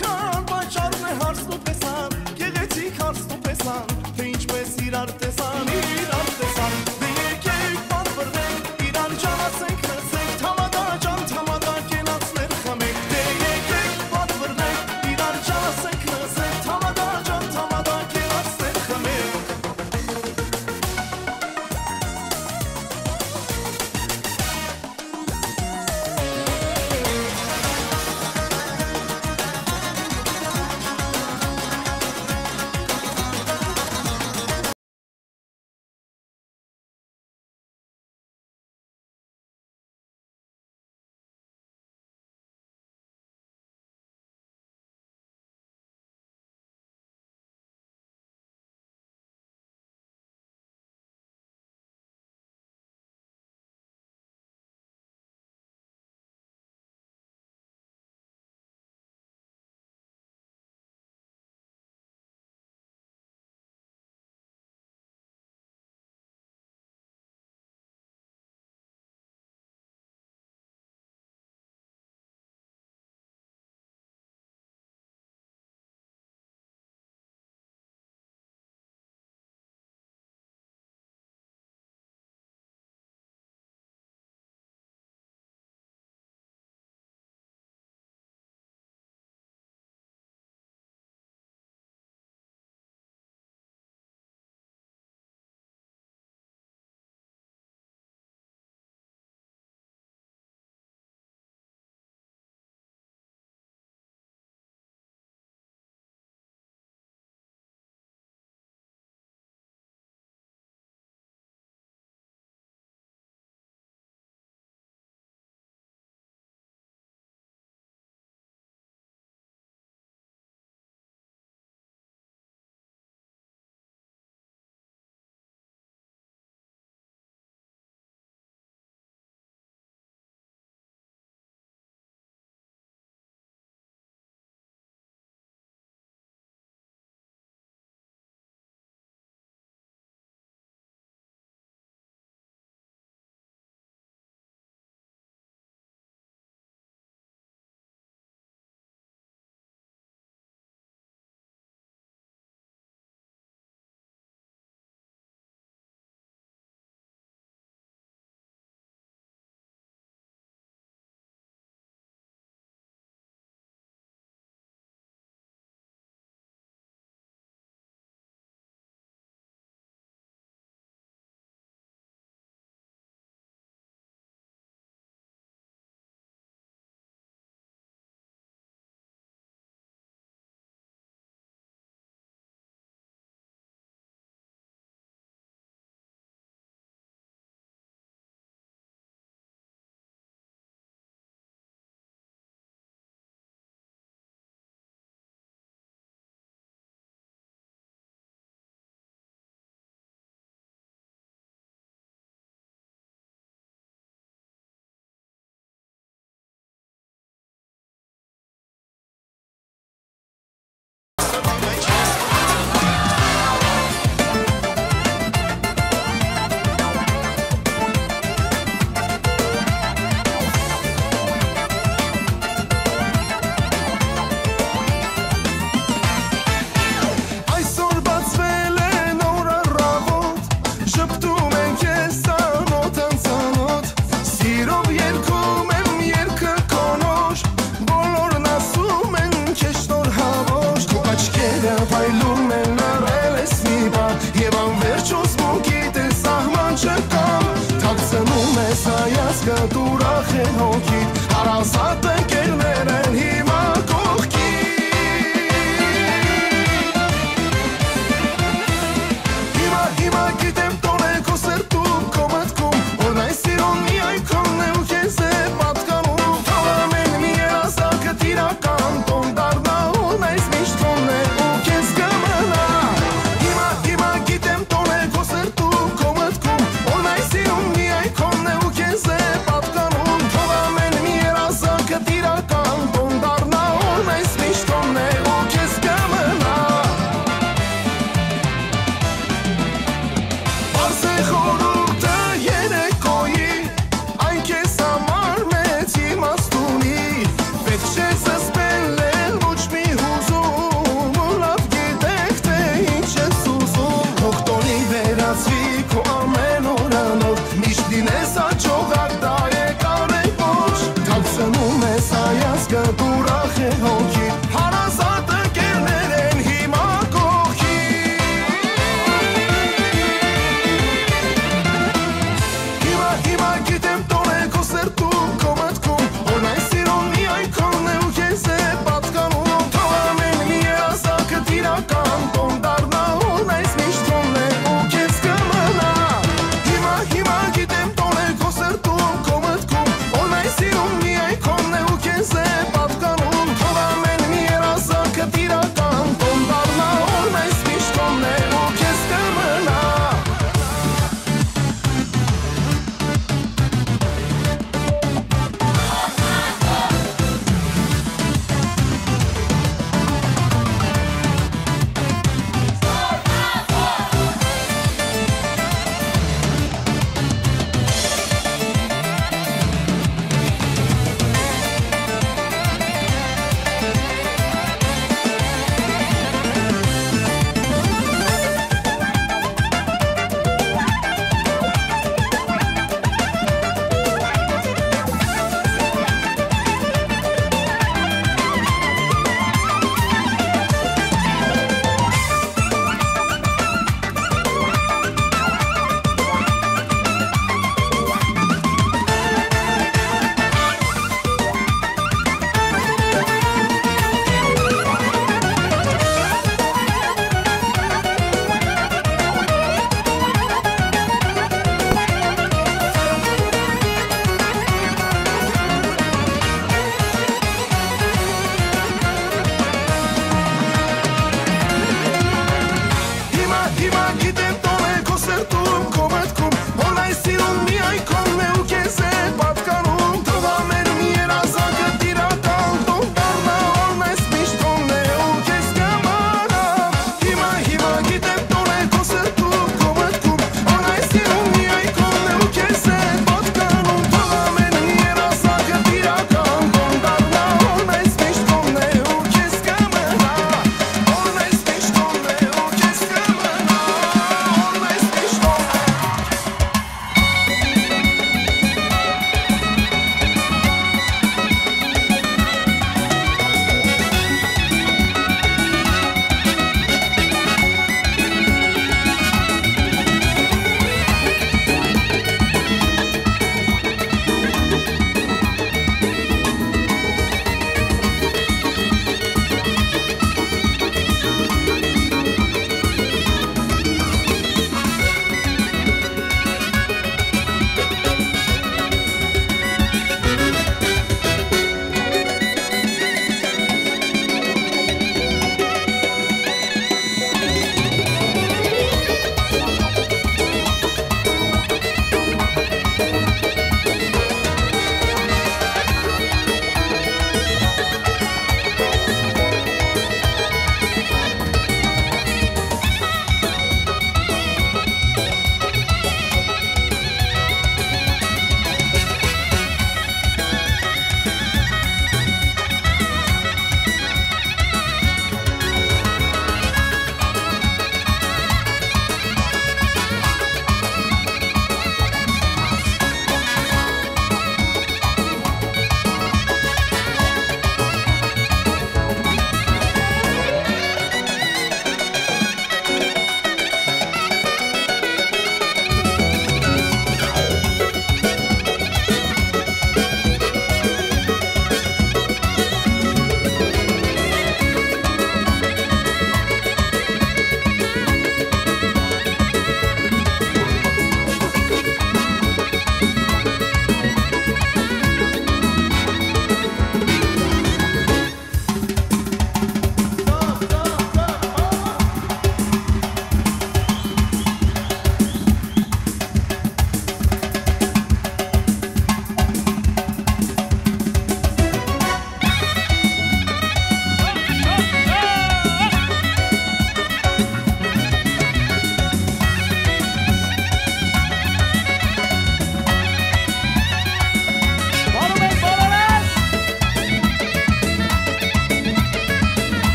turn. calçada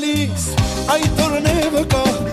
i don't ever go.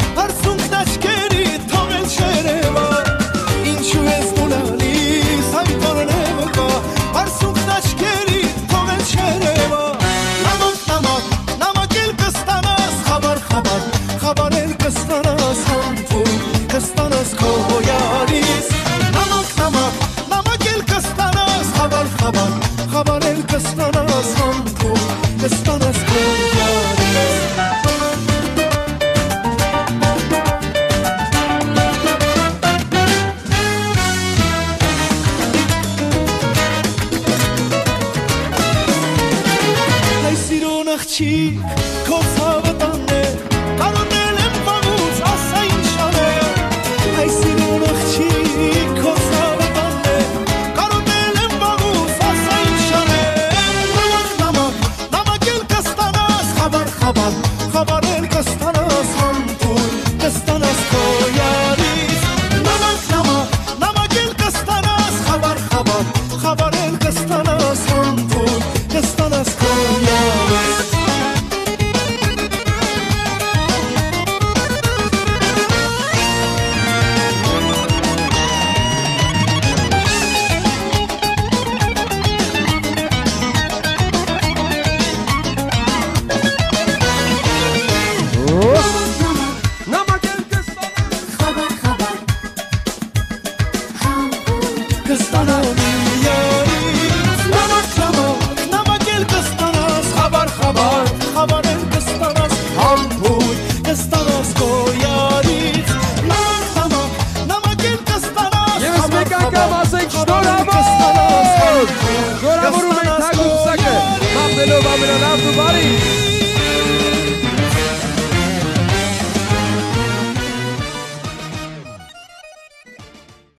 Babylon, everybody.